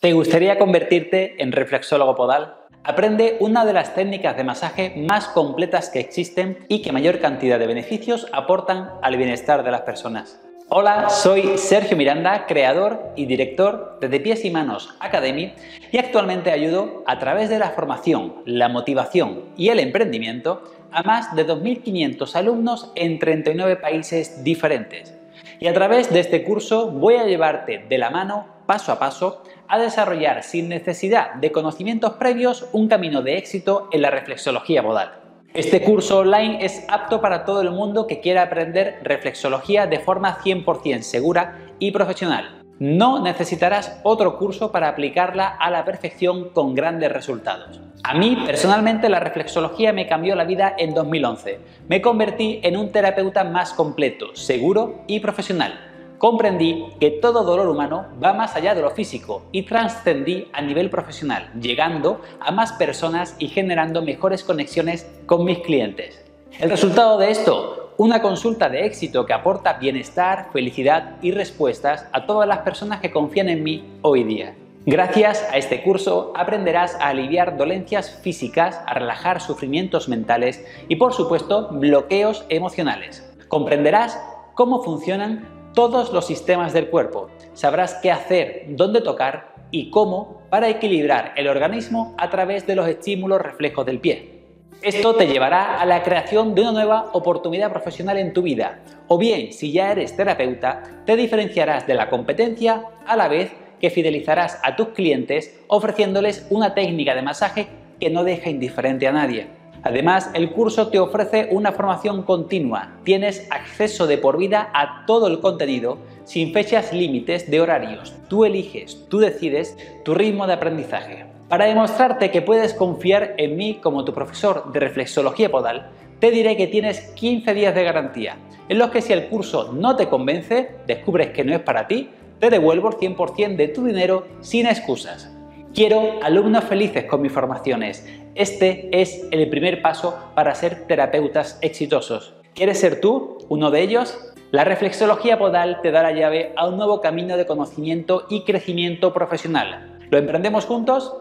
¿Te gustaría convertirte en reflexólogo podal? Aprende una de las técnicas de masaje más completas que existen y que mayor cantidad de beneficios aportan al bienestar de las personas. Hola, soy Sergio Miranda, creador y director de De Pies y Manos Academy y actualmente ayudo a través de la formación, la motivación y el emprendimiento a más de 2.500 alumnos en 39 países diferentes. Y a través de este curso voy a llevarte de la mano, paso a paso, a desarrollar sin necesidad de conocimientos previos un camino de éxito en la reflexología modal. Este curso online es apto para todo el mundo que quiera aprender reflexología de forma 100% segura y profesional. No necesitarás otro curso para aplicarla a la perfección con grandes resultados. A mí, personalmente, la reflexología me cambió la vida en 2011. Me convertí en un terapeuta más completo, seguro y profesional comprendí que todo dolor humano va más allá de lo físico y trascendí a nivel profesional, llegando a más personas y generando mejores conexiones con mis clientes. El resultado de esto, una consulta de éxito que aporta bienestar, felicidad y respuestas a todas las personas que confían en mí hoy día. Gracias a este curso aprenderás a aliviar dolencias físicas, a relajar sufrimientos mentales y por supuesto bloqueos emocionales. Comprenderás cómo funcionan todos los sistemas del cuerpo. Sabrás qué hacer, dónde tocar y cómo para equilibrar el organismo a través de los estímulos reflejos del pie. Esto te llevará a la creación de una nueva oportunidad profesional en tu vida. O bien, si ya eres terapeuta, te diferenciarás de la competencia a la vez que fidelizarás a tus clientes ofreciéndoles una técnica de masaje que no deja indiferente a nadie. Además, el curso te ofrece una formación continua. Tienes acceso de por vida a todo el contenido sin fechas límites de horarios. Tú eliges, tú decides tu ritmo de aprendizaje. Para demostrarte que puedes confiar en mí como tu profesor de reflexología podal, te diré que tienes 15 días de garantía, en los que si el curso no te convence, descubres que no es para ti, te devuelvo el 100% de tu dinero sin excusas. Quiero alumnos felices con mis formaciones. Este es el primer paso para ser terapeutas exitosos. ¿Quieres ser tú uno de ellos? La reflexología podal te da la llave a un nuevo camino de conocimiento y crecimiento profesional. ¿Lo emprendemos juntos?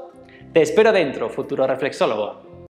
Te espero dentro, futuro reflexólogo.